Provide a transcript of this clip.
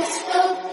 Let's go.